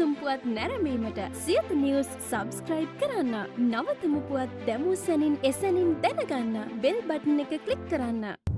උණුසුම්පුවත් නැරඹීමට සියත නිවස් සබස්ක්‍රයිබ් කරන්න නවතමුපුවත් දැමූ සැනින් එසැනින් දැනගන්න බෙල් බටන එක කලික් කරන්න.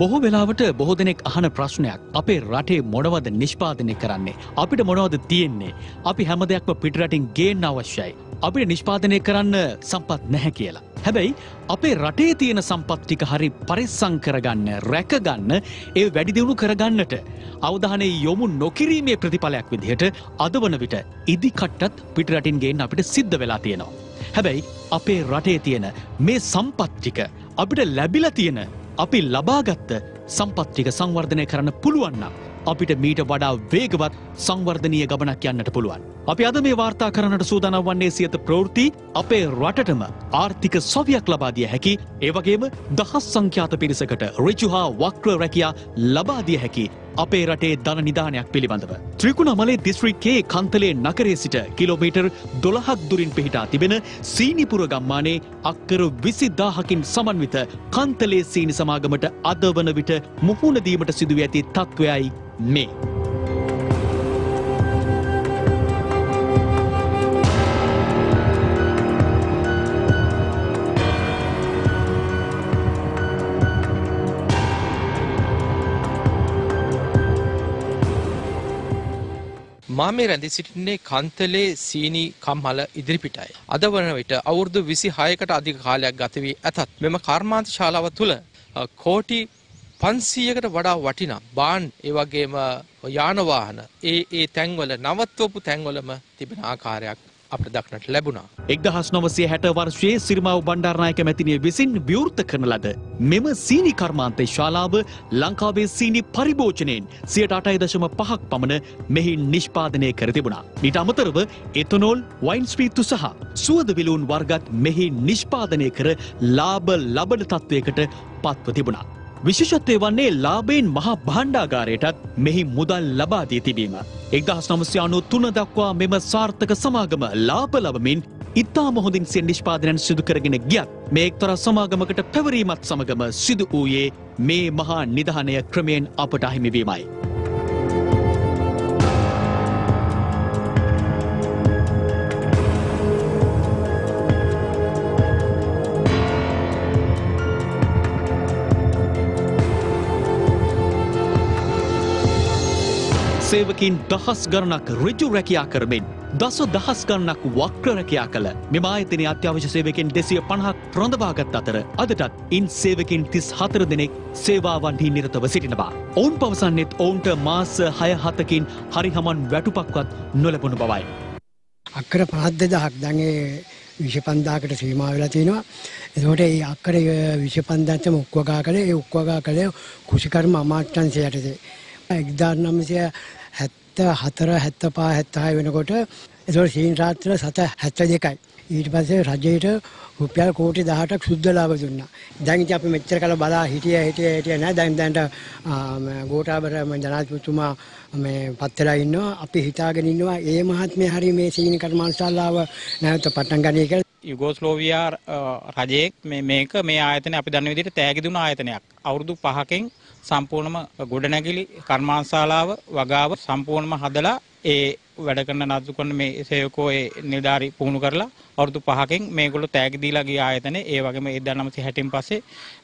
බොහෝ වෙලාවට බොහෝ දෙනෙක් අහන ප්‍රශ්නයක් අපේ රටේ මොනවද නිෂ්පාදනය කරන්නේ. අපිට මොනවද තියෙන්නේ. අපි හැම දෙයක්ම පිටරටින් ගේන්න අවශ්‍යයි. අපිට නිෂ්පාදනය කරන්න සම්පත් නැහැ කියලා. හැබැයි අපේ රටේ තියෙන සම්පත් ටික හරි පරිස්සං කරගන්න රැකගන්න ඒ වැඩි දියුණු කරගන්නට අවධානයේ යොමු නොකිරීමේ ප්‍රතිඵලයක් විදිහට අද වන විට ඉදිකට්ටත් පිටරටින් ගේන්න අපිට සිද්ධ වෙලා තියෙනවා. හැබැයි අපේ රටේ තියෙන මේ සම්පත් ටික අපිට ලැබිලා තියෙන අපි ලබාගත්ත සම්පත්තික සංවර්ධනය කරන්න පුළුවන්න. අපිට මීට වඩා වේගවත් සංවර්ධනය ගමනක් යන්නට පුළුවන්. අපි අද මේ වාර්තා කරනට සූදානම් වන්නේ සියත ප්‍රවෘති අපේ රටටම ආර්ථික සොවියක් ලබාදිය හැකි ඒවගේම දහස් සංඛ්‍යාත පිරිසකට රිචුහා වක්්‍ර රැකයා ලබාදිය හැකි අපේ රටේ ධන නිධානයක් පිළිබඳව. ත්‍රිකුණමලේ දිස්ත්‍රික්කේ කන්තලේ නකරේ සිට කිලෝමීටර් දොළහක් දුරින් පිහිටා තිබෙන සීනිපුර ගම්මානේ අක්කර විසිදාහකින් සමන්විත කන්තලේ සීනි සමාගමට අද වන විට මුහුණදීමට සිදුව ඇති තත්ත්වයයි මේ. මා මේ රැඳි සිටින්නේ කන්තලේ සීනි කම්හල ඉදිරිපිටයි. අද වන විට අවුරුදු විසි හයකට අධික කාලයක් ගතවී ඇතත් මෙම කර්මාන්ත ශාලාව තුළ කෝටි පන්සීයකට වඩා වටිනා බාන් ඒවගේම යානවාහන ඒ ඒ තැන්වල නවත්වපු තැන්වලම තිබෙන ආකාරයක් අපට දක්නට ලැබුණා. එක්දහස් නොවසය හැට වර්ෂයේ සිරිමාව බණ්ඩාරනායක මැතිනිය විසින් විවෘත කරන ලද. මෙම සීනි කර්මාන්තය ශාලාව ලංකාවේ සීනි පරිභෝජනයෙන් සියට අටයි දශම පහක් පමණ මෙහි නිෂ්පාදනය කර තිබුණා. ඊට අමතරව එතනෝල් වයින්ස්පීත්තු සහ සුවද විලූන් වර්ගත් මෙහි නිෂ්පාදනය කර ලාබ ලබන තත්ත්වයකට පත්ව තිබුණා. විශේෂත්වය වන්නේ ලාබයෙන් මහා භාණ්ඩාගාරයටත් මෙහි මුදල් ලබාදී තිබීම. එක්දහස් නමස්යානු තුන දක්වා මෙම සාර්ථක සමාගම ලාප ලබමින් ඉතාම හොඳින් සෙන් නිෂ්පාදනයන් සිදු කරගෙන ගියත් මේ එක්තර සමාගමකට පැවරීමත් සමගම සිදු වූයේ මේ මහා නිධානය ක්‍රමයෙන් අපට අහිමිවීමයි. සේවකින් දහස් ගණනක් රිජු රැකයා කරමින් දස දහස් ගණනක් වක්‍ර රැකයා කළ මෙම ආයතනය අත්‍යවශ්‍ය සේවකෙන් දෙසිය පණහක් රොඳවාගත් අතර අදටත් ඉන් සේවකින් තිස් හතර දෙනෙක් සේවාවන්හි නිරතව සිටිනවා. ඔවුන් පවසන්නෙත් ඔවුන්ට මාස හය හතකින් හරි හමන් වැටුපක්වත් නොලබුණු බවයි. අක්කර පහත් දෙදහක් දැන්ගේ විෂපන්දාකට සීමා වෙලා තියෙනවා. එතකොට ඒ අක්කර විෂපන්දාත්තම උක්වගා කළේ ඒ උක්වගා කළේ කුෂිකර්ම අමාත්‍යංශය යටතේ. 1900 හැත්ත හතර හැත්ත පා හැත්තහය වෙනකොට එතකොට සීන් රාත්‍ර සත හැත්ත දෙකයි. ඊට පස්සේ රජයට රුපියල් කෝටි 18ක් සුද්ධ ලාභ දුන්නා. දැන් ඉතින් අපි මෙච්චර කල බලා හිටිය හිටිය හිටිය නෑ. දැන් දැන්ට ගෝඨාභර ජනාධිපතිතුමා මේ පත් වෙලා ඉන්නවා. අපි හිතාගෙන ඉන්නවා ඒ මහත්මයා හරි මේ සීනි කර්මාන්තශාලාව නැවත පටන් ගන්නයි කියලා. යුගෝස්ලෝවියා රජයෙක් මේක මේ ආයතනය අපි දන්න විදිහට තෑගි දුන ආයතනයක්. අවුරුදු 5කින් සම්පූර්ණම ගොඩනැගිලි කර්මාන්තශාලාව වගාව සම්පූර්ණම හදලා ඒ වැඩ කරන නතු කරන මේ සේවකෝ ඒ නිලධාරි පුහුණු කරලා අවුරුදු 5කින් මේගොල්ලෝ තෑගි දීලා ගිය ආයතනේ ඒ වගේම 1960න් පස්සේ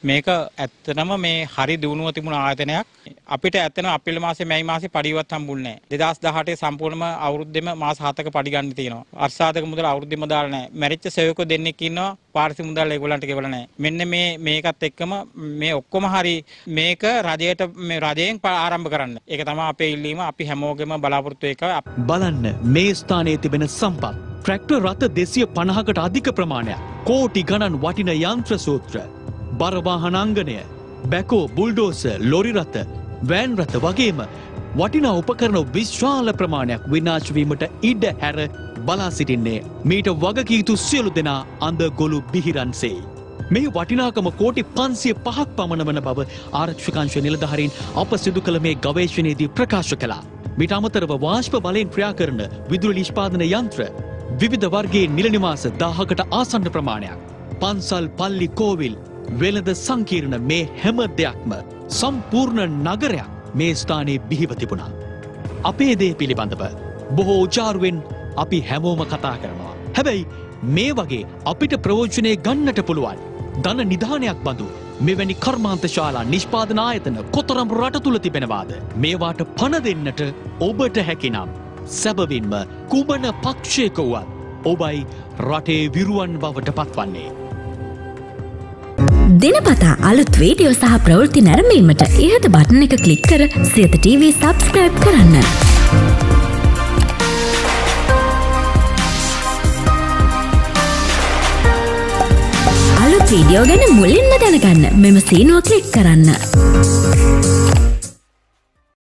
මේක ඇත්තටම මේ හරි දිනුව තිබුණ ආයතනයක්. අපිට ඇත්තටම අප්‍රේල් මාසේ මැයි මාසේ පඩිවත් හම්බුන්නේ නැහැ. 2018 සම්පූර්ණම අවුරුද්දෙම මාස 7ක පඩි ගන්න තියෙනවා. අර්ශාදක මුදල අවුරුද්දෙම දාලා නැහැ. මැරිච්ච සේවකෝ දෙන්නෙක් ඉන්නවා. පාරිසි මුදල් ඒගොල්ලන්ට ගෙවලා නැහැ. මෙන්න මේ මේකත් එක්කම මේ ඔක්කොම හරි මේක රජයට මේ රජයෙන් ආරම්භ කරන්න. ඒක තමයි අපේ ඉල්ලීම. අපි හැමෝගෙම බලාපොරොත්තු එක බලන්න මේ ස්ථානයේ තිබෙන සම්පත්. ට්‍රැක්ටර් රථ දෙසිය පණහකට අධික ප්‍රමාණයක් කෝටි ගණන් වටින යන්ත්‍ර සූත්‍ර බරවාහනංගනය බැකෝ බුල්ඩෝස ලොරිරත වෑන් රථ වගේම වටිනා උපකරන විශ්වාල ප්‍රමාණයක් විනාශවීමට ඉඩ හැර බලා සිටින්නේ මීට වගකීතු සියලු දෙනා අඳ ගොලු බිහිරන්සේ. මේ වටිනාකම කෝටි පන්සිය පහක් පමණ වන බව ආරක්ෂිකංශ නිලධහරින් අප සිදු කළ මේ ගවේශණයේදී ප්‍රකාශ කළා. මිට අමතරව වාශ්ප බලයෙන් ක්‍රියා කරන විදුර නිෂ්පාදන යන්ත්‍ර විවිධ වර්ගේ නිලනිවාස දාහකට ආසන්න ප්‍රමාණයක්. පන්සල් පල්ලි කෝවිල් වෙළඳ සංකීර්ණ මේ හැම දෙයක්ම සම්පූර්ණ නගරයක් මේ ස්ථානයේ බිහිව තිබුණා. අපේ දේ පිළිබඳව බොහෝ උචාරුවෙන් අපි හැමෝම කතා කරනවා. හැබැයි මේ වගේ අපිට ප්‍රෝජනය ගන්නට පුළුවන්. ධන නිධානයක් බඳු මෙවැනි කර්මාන්ත ශාලා නිෂ්පාදන ආයතන කොතරම් රට තුළ තිබෙනවාද. මේවාට පණ දෙන්නට ඔබට හැකිනම්. සැබවින්ම කුමන පක්ෂයකවුවත් ඔබයි රටේ විරුවන් බවට පත්වන්නේ. දෙනපතා අලුත් වීඩියෝ සහ ප්‍රවෘත්ති නැරඹීමට ඉහත බටන එක කලික් කර සියත TV සබස්ක්‍රයිබ් කරන්න. අලුත් වීඩියෝ ගැන මුලින්ම දැනගන්න මෙම සීනුව කලික් කරන්න.